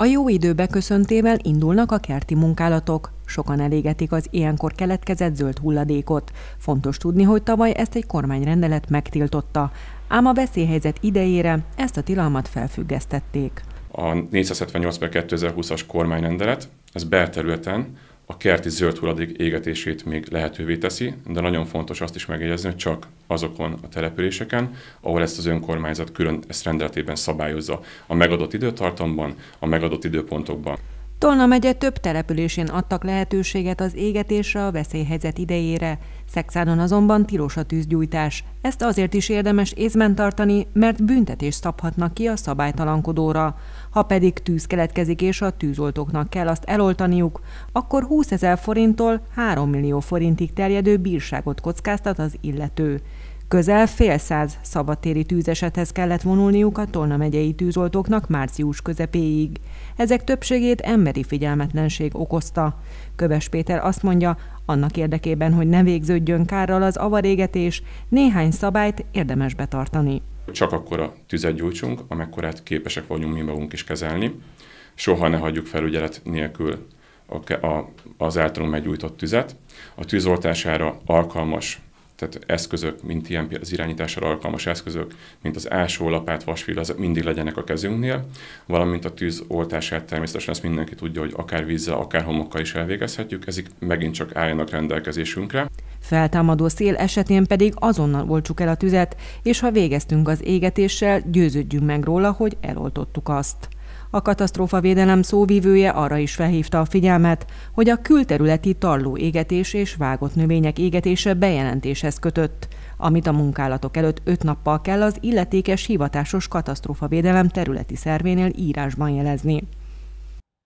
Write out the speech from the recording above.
A jó idő beköszöntével indulnak a kerti munkálatok. Sokan elégetik az ilyenkor keletkezett zöld hulladékot. Fontos tudni, hogy tavaly ezt egy kormányrendelet megtiltotta, ám a veszélyhelyzet idejére ezt a tilalmat felfüggesztették. A 478 2020-as kormányrendelet, ez belterületen a kerti zöld hulladék égetését még lehetővé teszi, de nagyon fontos azt is megjegyezni, hogy csak azokon a településeken, ahol ezt az önkormányzat külön ezt rendeletében szabályozza a megadott időtartamban, a megadott időpontokban. Tolna megye több településén adtak lehetőséget az égetésre a veszélyhelyzet idejére. Szexádon azonban tilos a tűzgyújtás. Ezt azért is érdemes észben tartani, mert büntetést szabhatnak ki a szabálytalankodóra. Ha pedig tűz keletkezik és a tűzoltóknak kell azt eloltaniuk, akkor 20 ezer forinttól 3 millió forintig terjedő bírságot kockáztat az illető. Közel fél száz szabadtéri tűzesethez kellett vonulniuk a Tolna megyei tűzoltóknak március közepéig. Ezek többségét emberi figyelmetlenség okozta. Köves Péter azt mondja, annak érdekében, hogy ne végződjön kárral az avarégetés, néhány szabályt érdemes betartani. Csak akkor a tüzet gyújtsunk, amekkorát képesek vagyunk mi magunk is kezelni. Soha ne hagyjuk felügyelet nélkül az általunk meggyújtott tüzet. A tűzoltására alkalmas tehát eszközök, mint ilyen az irányításra alkalmas eszközök, mint az lapát, vasfil, az mindig legyenek a kezünknél, valamint a tűz oltását természetesen ezt mindenki tudja, hogy akár vízzel, akár homokkal is elvégezhetjük, ezek megint csak álljanak rendelkezésünkre. Feltámadó szél esetén pedig azonnal oltsuk el a tüzet, és ha végeztünk az égetéssel, győződjünk meg róla, hogy eloltottuk azt. A katasztrófavédelem szóvívője arra is felhívta a figyelmet, hogy a külterületi tarló égetés és vágott növények égetése bejelentéshez kötött, amit a munkálatok előtt öt nappal kell az illetékes hivatásos katasztrófavédelem területi szervénél írásban jelezni.